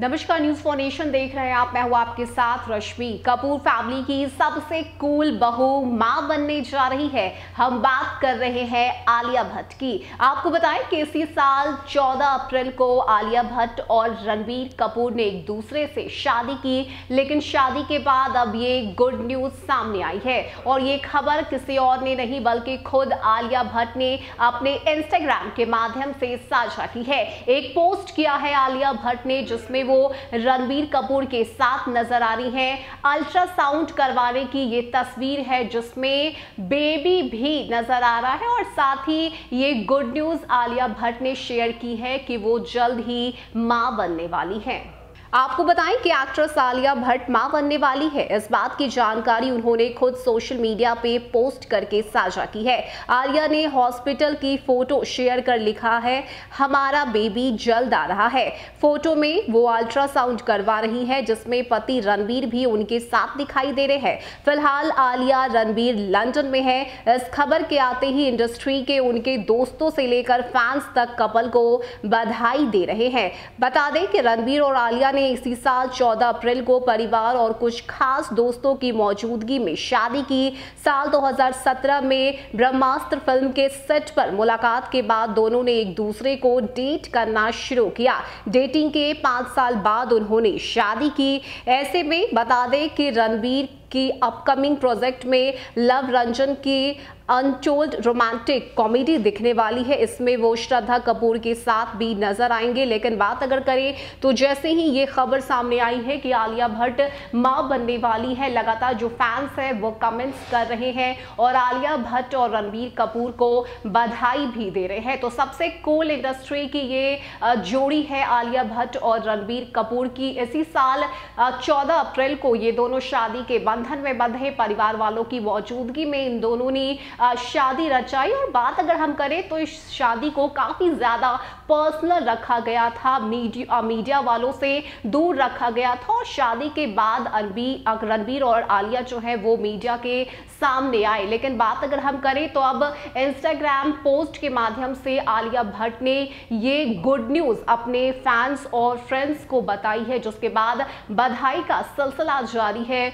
नमस्कार news for nation देख रहे हैं आप। मैं हूँ आपके साथ रश्मि कपूर। फैमिली की सबसे कूल बहू माँ बनने जा रही है। हम बात कर रहे हैं आलिया भट्ट की। आपको बताएँ कि इसी साल 14 अप्रैल को आलिया भट्ट और रणबीर कपूर ने एक दूसरे से शादी की, लेकिन शादी के बाद अब ये गुड न्यूज़ सामने आई है। और ये खबर किसी और ने नहीं, बल्कि खुद आलिया भट्ट ने अपने इंस्टाग्राम के माध्यम से साझा की है। एक पोस्ट किया है आलिया भट्ट ने, जिसमें वो रणबीर कपूर के साथ नज़र आ रही हैं। अल्ट्रासाउंड करवाने की ये तस्वीर है, जिसमें बेबी भी नज़र आ रहा है और साथ ही ये गुड न्यूज़ आलिया भट्ट ने शेयर की है कि वो जल्द ही माँ बनने वाली हैं। आपको बताएँ कि एक्ट्रेस आलिया भट्ट माँ बनने वाली है। इस बात की जानकारी उन्होंने खुद सोशल मीडिया पे पोस्ट करके साझा की है। आलिया ने हॉस्पिटल की फ़ोटो शेयर कर लिखा है, हमारा बेबी जल्द आ रहा है। फ़ोटो में वो अल्ट्रासाउंड करवा रही है, जिसमें पति रणबीर भी उनके साथ दिखाई दे रहे हैं। फ़िलहाल आलिया रणबीर लंदन में है। इस खबर के आते ही इंडस्ट्री के उनके दोस्तों से लेकर फैंस तक कपल को बधाई दे रहे हैं। बता दें कि रणबीर और आलिया ने ने इसी साल 14 अप्रैल को परिवार और कुछ खास दोस्तों की मौजूदगी में शादी की। साल 2017 में ब्रह्मास्त्र फ़िल्म के सेट पर मुलाकात के बाद दोनों ने एक दूसरे को डेट करना शुरू किया। डेटिंग के पाँच साल बाद उन्होंने शादी की। ऐसे में बता दें कि रणबीर की अपकमिंग प्रोजेक्ट में लव रंजन की अनटोल्ड रोमांटिक कॉमेडी दिखने वाली है। इसमें वो श्रद्धा कपूर के साथ भी नज़र आएँगे। लेकिन बात अगर करें तो जैसे ही ये खबर सामने आई है कि आलिया भट्ट माँ बनने वाली है, लगातार जो फैंस हैं, वो कमेंट्स कर रहे हैं और आलिया भट्ट और रणबीर कपूर को बधाई भी दे रहे हैं। तो सबसे कोल इंडस्ट्री की ये जोड़ी है आलिया भट्ट और रणबीर कपूर की। इसी साल चौदह अप्रैल को ये दोनों शादी के बंधन में बंधे परिवार वालों की मौजूदगी में इन दोनों ने शादी रचाई। और बात अगर हम करें तो इस शादी को काफ़ी ज़्यादा पर्सनल रखा गया था। मीडिया मीडिया वालों से दूर रखा गया था। और शादी के बाद रणबीर और आलिया जो है, वो मीडिया के सामने आए। लेकिन बात अगर हम करें तो अब इंस्टाग्राम पोस्ट के माध्यम से आलिया भट्ट ने ये गुड न्यूज़ अपने फैंस और फ्रेंड्स को बताई है, जिसके बाद बधाई का सिलसिला जारी है।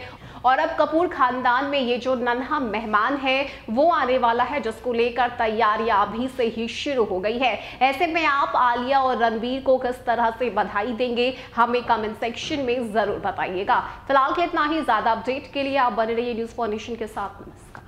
और अब कपूर खानदान में ये जो नन्हा मेहमान है, वो आने वाला है, जिसको लेकर तैयारियाँ अभी से ही शुरू हो गई है। ऐसे में आप आलिया और रणवीर को किस तरह से बधाई देंगे, हमें कमेंट सेक्शन में ज़रूर बताइएगा। फ़िलहाल के इतना ही, ज़्यादा अपडेट के लिए आप बने रहिए न्यूज़ फॉर्नेशन के साथ। नमस्ते